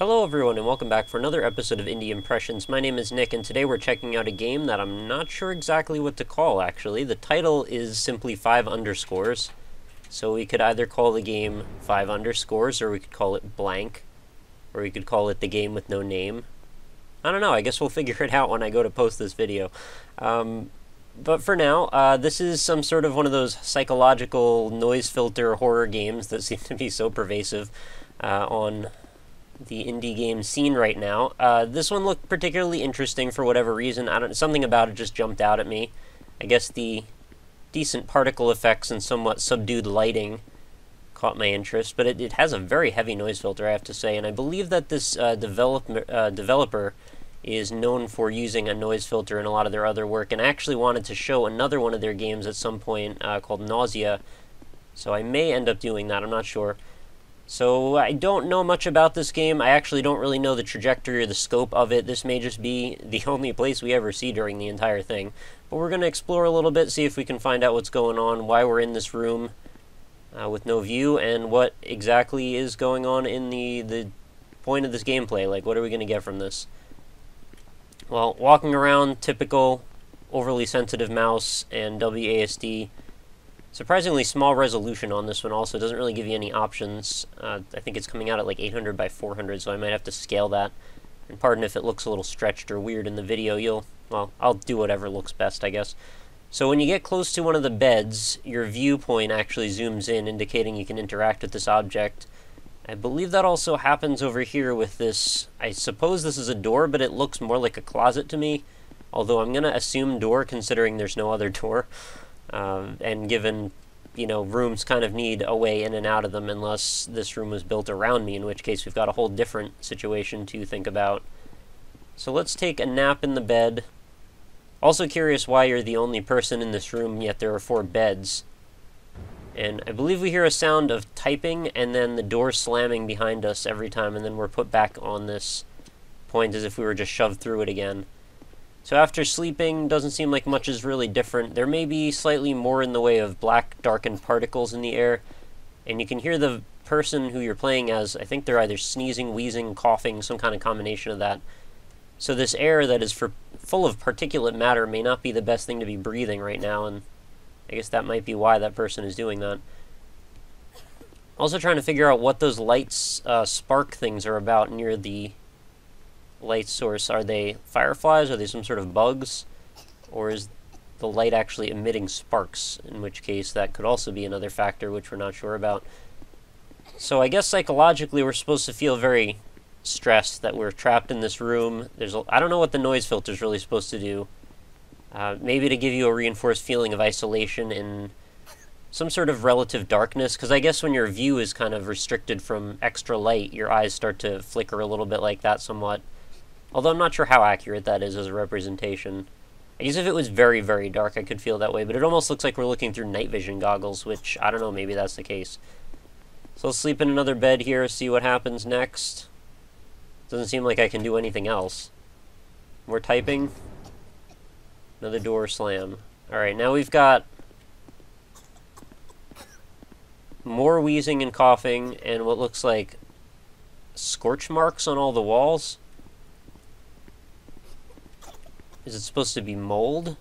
Hello everyone and welcome back for another episode of Indie Impressions. My name is Nick and today we're checking out a game that I'm not sure exactly what to call actually. The title is simply 5 underscores. So we could either call the game 5 underscores or we could call it blank. Or we could call it the game with no name. I don't know, I guess we'll figure it out when I go to post this video. Um, but for now, uh, this is some sort of one of those psychological noise filter horror games that seem to be so pervasive uh, on the indie game scene right now. Uh, this one looked particularly interesting for whatever reason. I don't. Something about it just jumped out at me. I guess the decent particle effects and somewhat subdued lighting caught my interest, but it, it has a very heavy noise filter, I have to say, and I believe that this uh, develop, uh, developer is known for using a noise filter in a lot of their other work, and I actually wanted to show another one of their games at some point uh, called Nausea, so I may end up doing that, I'm not sure. So I don't know much about this game. I actually don't really know the trajectory or the scope of it. This may just be the only place we ever see during the entire thing. But we're going to explore a little bit, see if we can find out what's going on, why we're in this room uh, with no view, and what exactly is going on in the, the point of this gameplay. Like, what are we going to get from this? Well, walking around, typical overly sensitive mouse and WASD Surprisingly small resolution on this one also. doesn't really give you any options. Uh, I think it's coming out at like 800 by 400, so I might have to scale that. And pardon if it looks a little stretched or weird in the video. You'll, well, I'll do whatever looks best, I guess. So when you get close to one of the beds, your viewpoint actually zooms in, indicating you can interact with this object. I believe that also happens over here with this, I suppose this is a door, but it looks more like a closet to me. Although I'm to assume door, considering there's no other door. Um, and given, you know, rooms kind of need a way in and out of them unless this room was built around me, in which case we've got a whole different situation to think about. So let's take a nap in the bed. Also curious why you're the only person in this room, yet there are four beds. And I believe we hear a sound of typing and then the door slamming behind us every time, and then we're put back on this point as if we were just shoved through it again. So after sleeping, doesn't seem like much is really different. There may be slightly more in the way of black darkened particles in the air, and you can hear the person who you're playing as, I think they're either sneezing, wheezing, coughing, some kind of combination of that. So this air that is for, full of particulate matter may not be the best thing to be breathing right now, and I guess that might be why that person is doing that. Also trying to figure out what those lights uh, spark things are about near the light source, are they fireflies? Are they some sort of bugs? Or is the light actually emitting sparks? In which case, that could also be another factor which we're not sure about. So I guess psychologically we're supposed to feel very stressed that we're trapped in this room. There's I don't know what the noise filter is really supposed to do. Uh, maybe to give you a reinforced feeling of isolation and some sort of relative darkness, because I guess when your view is kind of restricted from extra light, your eyes start to flicker a little bit like that somewhat. Although I'm not sure how accurate that is as a representation. I guess if it was very, very dark, I could feel that way, but it almost looks like we're looking through night vision goggles, which, I don't know, maybe that's the case. So I'll sleep in another bed here, see what happens next. Doesn't seem like I can do anything else. More typing. Another door slam. Alright, now we've got more wheezing and coughing, and what looks like scorch marks on all the walls. Is it supposed to be mold?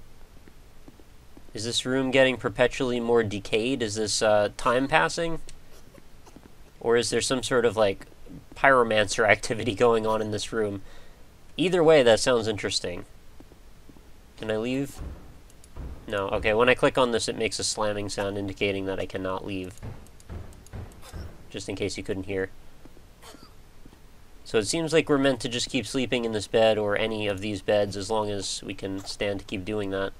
Is this room getting perpetually more decayed? Is this uh, time passing? Or is there some sort of like pyromancer activity going on in this room? Either way, that sounds interesting. Can I leave? No. Okay, when I click on this, it makes a slamming sound indicating that I cannot leave. Just in case you couldn't hear. So it seems like we're meant to just keep sleeping in this bed or any of these beds as long as we can stand to keep doing that.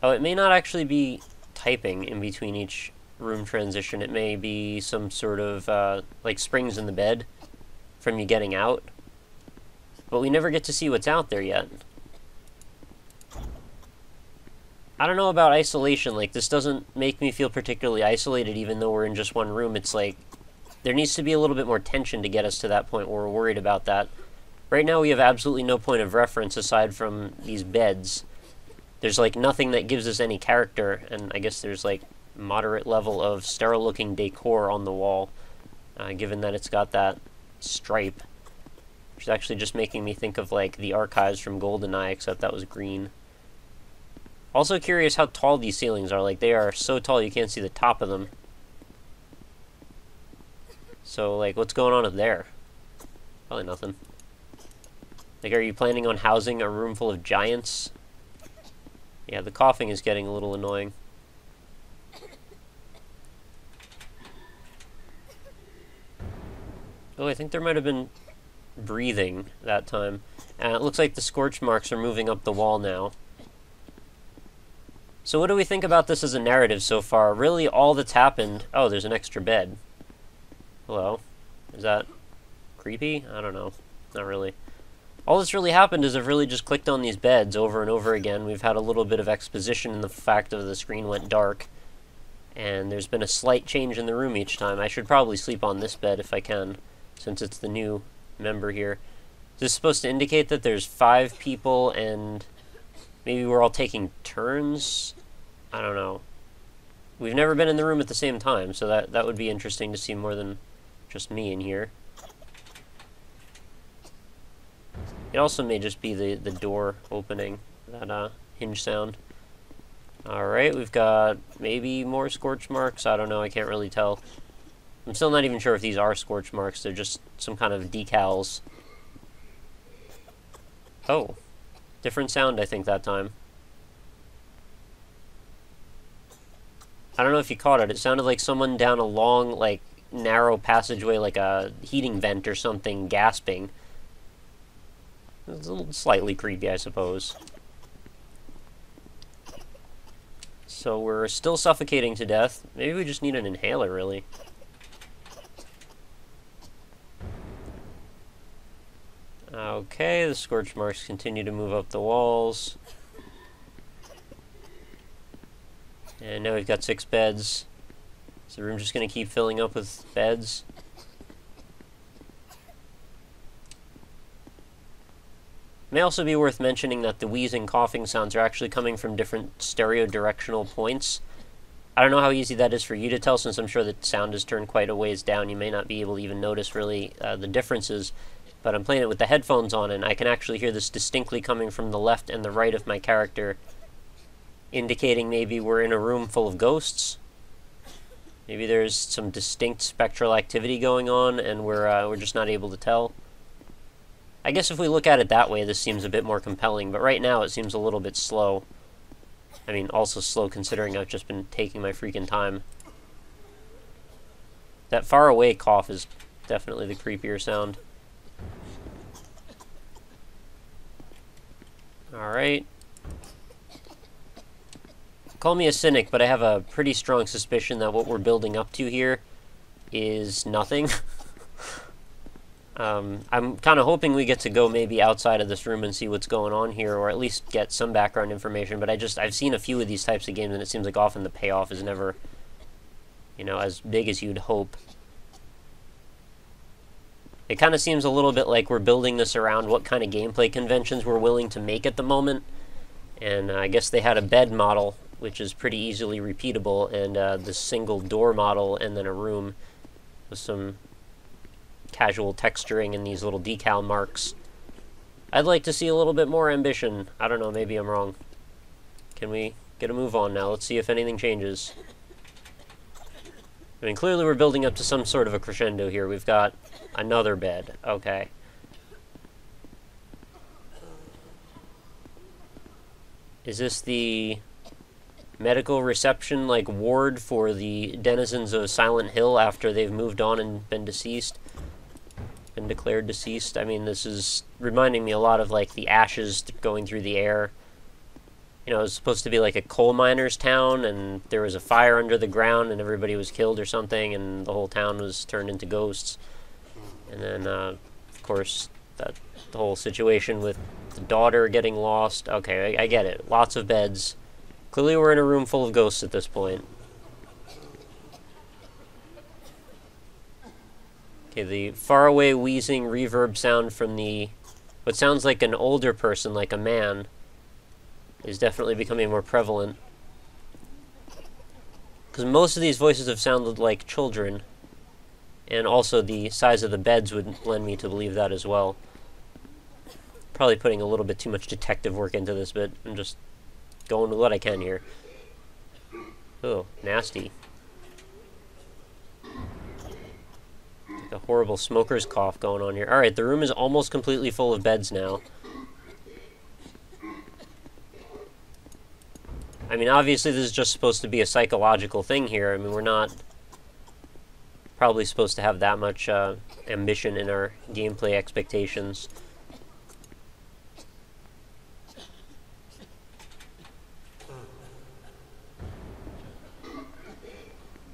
Oh, it may not actually be typing in between each room transition. It may be some sort of, uh, like, springs in the bed from you getting out. But we never get to see what's out there yet. I don't know about isolation. Like, this doesn't make me feel particularly isolated even though we're in just one room. It's like, there needs to be a little bit more tension to get us to that point where we're worried about that. Right now we have absolutely no point of reference aside from these beds. There's like nothing that gives us any character, and I guess there's like moderate level of sterile looking decor on the wall. uh, given that it's got that stripe. Which is actually just making me think of like the archives from GoldenEye, except that was green. Also curious how tall these ceilings are. Like they are so tall you can't see the top of them. So like what's going on up there? Probably nothing. Like are you planning on housing a room full of giants? Yeah, the coughing is getting a little annoying. Oh, I think there might have been breathing that time. And it looks like the scorch marks are moving up the wall now. So what do we think about this as a narrative so far? Really, all that's happened... Oh, there's an extra bed. Hello? Is that creepy? I don't know. Not really. All that's really happened is I've really just clicked on these beds over and over again. We've had a little bit of exposition in the fact of the screen went dark. And there's been a slight change in the room each time. I should probably sleep on this bed if I can, since it's the new member here. Is this supposed to indicate that there's five people and maybe we're all taking turns? I don't know. We've never been in the room at the same time, so that, that would be interesting to see more than just me in here. It also may just be the, the door opening, that uh, hinge sound. Alright, we've got maybe more scorch marks. I don't know, I can't really tell. I'm still not even sure if these are scorch marks. They're just some kind of decals. Oh. Different sound, I think, that time. I don't know if you caught it. It sounded like someone down a long, like, narrow passageway, like a heating vent or something, gasping. It's a little slightly creepy, I suppose. So we're still suffocating to death. Maybe we just need an inhaler, really. Okay, the scorch marks continue to move up the walls. And now we've got six beds. Is the room just going to keep filling up with beds? May also be worth mentioning that the wheezing coughing sounds are actually coming from different stereo directional points. I don't know how easy that is for you to tell since I'm sure the sound is turned quite a ways down. You may not be able to even notice really uh, the differences but I'm playing it with the headphones on and I can actually hear this distinctly coming from the left and the right of my character, indicating maybe we're in a room full of ghosts. Maybe there's some distinct spectral activity going on and we're, uh, we're just not able to tell. I guess if we look at it that way, this seems a bit more compelling, but right now it seems a little bit slow. I mean, also slow considering I've just been taking my freaking time. That far away cough is definitely the creepier sound. Alright. Call me a cynic, but I have a pretty strong suspicion that what we're building up to here is nothing. um, I'm kind of hoping we get to go maybe outside of this room and see what's going on here, or at least get some background information, but I just, I've seen a few of these types of games, and it seems like often the payoff is never, you know, as big as you'd hope. It kind of seems a little bit like we're building this around what kind of gameplay conventions we're willing to make at the moment. And uh, I guess they had a bed model, which is pretty easily repeatable, and uh, the single door model, and then a room with some casual texturing and these little decal marks. I'd like to see a little bit more ambition. I don't know, maybe I'm wrong. Can we get a move on now? Let's see if anything changes. I mean, clearly we're building up to some sort of a crescendo here. We've got Another bed. Okay. Is this the medical reception, like, ward for the denizens of Silent Hill after they've moved on and been deceased? Been declared deceased? I mean, this is reminding me a lot of, like, the ashes going through the air. You know, it was supposed to be like a coal miner's town, and there was a fire under the ground, and everybody was killed or something, and the whole town was turned into ghosts. And then, uh, of course, that the whole situation with the daughter getting lost. Okay, I, I get it. Lots of beds. Clearly we're in a room full of ghosts at this point. Okay, the faraway wheezing reverb sound from the what sounds like an older person, like a man, is definitely becoming more prevalent. Because most of these voices have sounded like children And also the size of the beds would lend me to believe that as well. Probably putting a little bit too much detective work into this, but I'm just going with what I can here. Oh, nasty. Like a horrible smoker's cough going on here. Alright, the room is almost completely full of beds now. I mean, obviously this is just supposed to be a psychological thing here. I mean, we're not probably supposed to have that much uh, ambition in our gameplay expectations.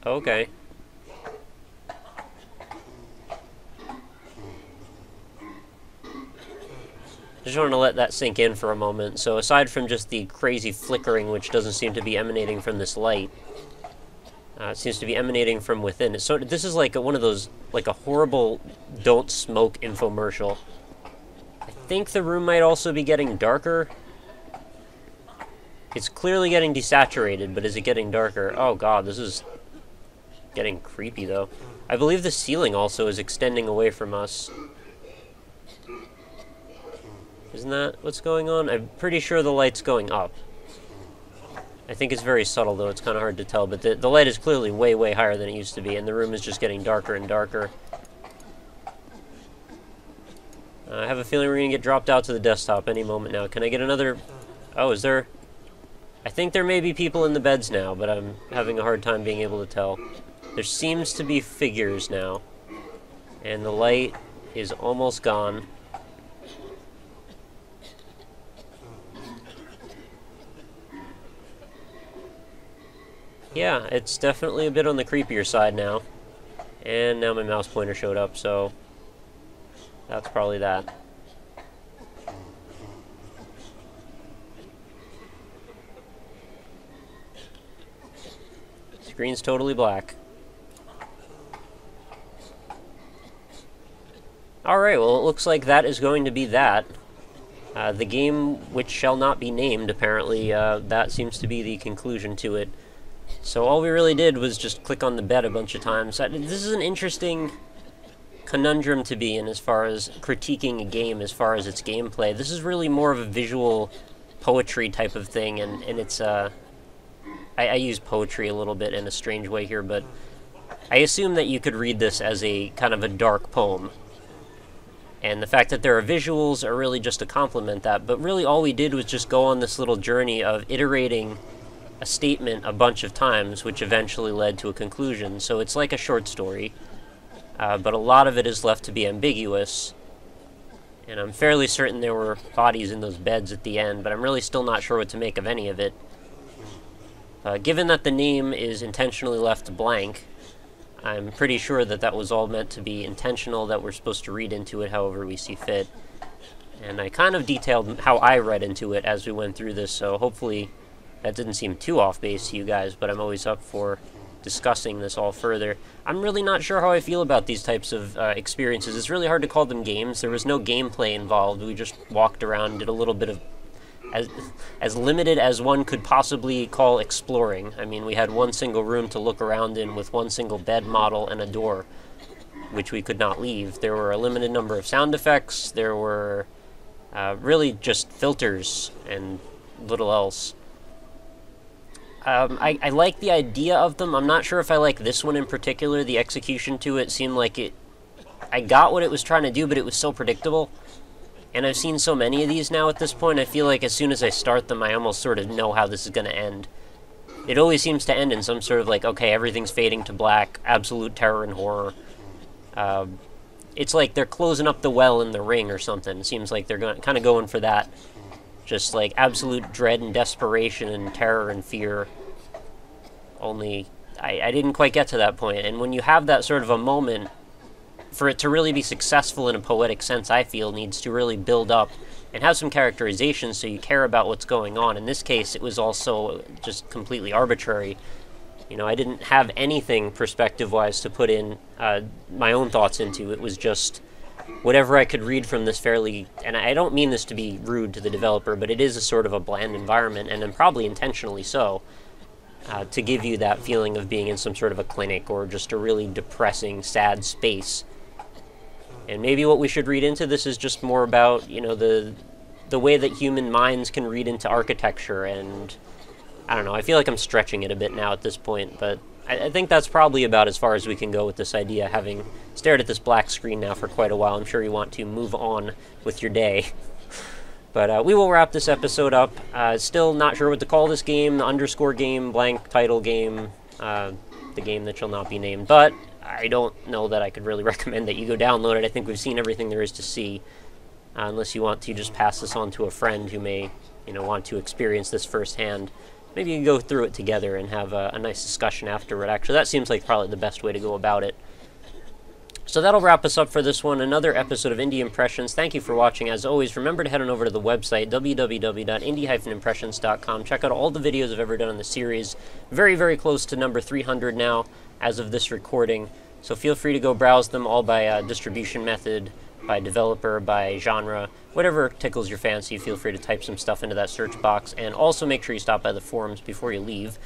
Okay. Just want to let that sink in for a moment. So aside from just the crazy flickering, which doesn't seem to be emanating from this light, uh, it seems to be emanating from within. So this is like a, one of those, like a horrible don't smoke infomercial. I think the room might also be getting darker. It's clearly getting desaturated, but is it getting darker? Oh god, this is getting creepy though. I believe the ceiling also is extending away from us. Isn't that what's going on? I'm pretty sure the light's going up. I think it's very subtle, though. It's kind of hard to tell. But the, the light is clearly way, way higher than it used to be, and the room is just getting darker and darker. Uh, I have a feeling we're going to get dropped out to the desktop any moment now. Can I get another... Oh, is there... I think there may be people in the beds now, but I'm having a hard time being able to tell. There seems to be figures now. And the light is almost gone. Yeah, it's definitely a bit on the creepier side now. And now my mouse pointer showed up, so that's probably that. Screen's totally black. Alright, well it looks like that is going to be that. Uh, the game which shall not be named, apparently, uh, that seems to be the conclusion to it. So all we really did was just click on the bed a bunch of times. This is an interesting conundrum to be in as far as critiquing a game as far as its gameplay. This is really more of a visual poetry type of thing, and, and it's, uh, I, I use poetry a little bit in a strange way here, but I assume that you could read this as a kind of a dark poem. And the fact that there are visuals are really just to complement that, but really all we did was just go on this little journey of iterating a statement a bunch of times, which eventually led to a conclusion. So it's like a short story, uh, but a lot of it is left to be ambiguous. And I'm fairly certain there were bodies in those beds at the end, but I'm really still not sure what to make of any of it. Uh, given that the name is intentionally left blank, I'm pretty sure that that was all meant to be intentional, that we're supposed to read into it however we see fit. And I kind of detailed how I read into it as we went through this, so hopefully that didn't seem too off base to you guys, but I'm always up for discussing this all further. I'm really not sure how I feel about these types of uh, experiences. It's really hard to call them games. There was no gameplay involved. We just walked around, did a little bit of as as limited as one could possibly call exploring. I mean, we had one single room to look around in with one single bed model and a door, which we could not leave. There were a limited number of sound effects. There were uh, really just filters and little else. Um, I, I like the idea of them. I'm not sure if I like this one in particular. The execution to it seemed like it... I got what it was trying to do, but it was so predictable. And I've seen so many of these now at this point, I feel like as soon as I start them, I almost sort of know how this is going to end. It always seems to end in some sort of like, okay, everything's fading to black, absolute terror and horror. Um, it's like they're closing up the well in the ring or something. It seems like they're going, kind of going for that. Just like absolute dread and desperation and terror and fear. Only I, I didn't quite get to that point. And when you have that sort of a moment, for it to really be successful in a poetic sense, I feel needs to really build up and have some characterization so you care about what's going on. In this case, it was also just completely arbitrary. You know, I didn't have anything perspective-wise to put in uh, my own thoughts into. It was just whatever I could read from this fairly, and I don't mean this to be rude to the developer, but it is a sort of a bland environment, and then probably intentionally so. uh, to give you that feeling of being in some sort of a clinic or just a really depressing, sad space. And maybe what we should read into this is just more about, you know, the the way that human minds can read into architecture and I don't know, I feel like I'm stretching it a bit now at this point, but I, I think that's probably about as far as we can go with this idea, having stared at this black screen now for quite a while. I'm sure you want to move on with your day. But uh, we will wrap this episode up. Uh, still not sure what to call this game, the underscore game, blank title game, uh, the game that shall not be named. But I don't know that I could really recommend that you go download it. I think we've seen everything there is to see. Uh, unless you want to just pass this on to a friend who may, you know, want to experience this firsthand. Maybe you can go through it together and have a, a nice discussion afterward. Actually, that seems like probably the best way to go about it. So that'll wrap us up for this one. Another episode of Indie Impressions. Thank you for watching. As always, remember to head on over to the website, www.indie-impressions.com. Check out all the videos I've ever done in the series. Very, very close to number 300 now as of this recording. So feel free to go browse them all by uh, distribution method, by developer, by genre, whatever tickles your fancy. Feel free to type some stuff into that search box. And also make sure you stop by the forums before you leave.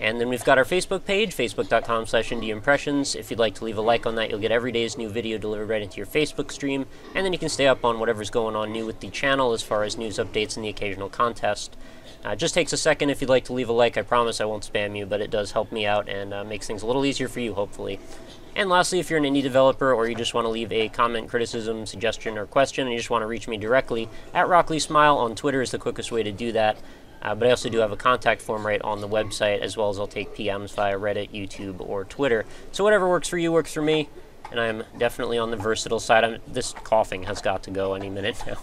And then we've got our Facebook page, facebook.com slash indieimpressions. If you'd like to leave a like on that, you'll get every day's new video delivered right into your Facebook stream. And then you can stay up on whatever's going on new with the channel as far as news updates and the occasional contest. Uh, just takes a second if you'd like to leave a like. I promise I won't spam you, but it does help me out and uh, makes things a little easier for you, hopefully. And lastly, if you're an indie developer or you just want to leave a comment, criticism, suggestion, or question, and you just want to reach me directly, at RockLeeSmile on Twitter is the quickest way to do that. Uh, but I also do have a contact form right on the website, as well as I'll take PMs via Reddit, YouTube, or Twitter. So whatever works for you works for me, and I'm definitely on the versatile side. I'm, this coughing has got to go any minute now.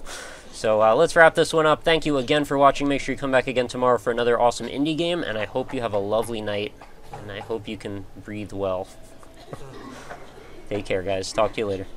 So uh, let's wrap this one up. Thank you again for watching. Make sure you come back again tomorrow for another awesome indie game, and I hope you have a lovely night, and I hope you can breathe well. Take care, guys. Talk to you later.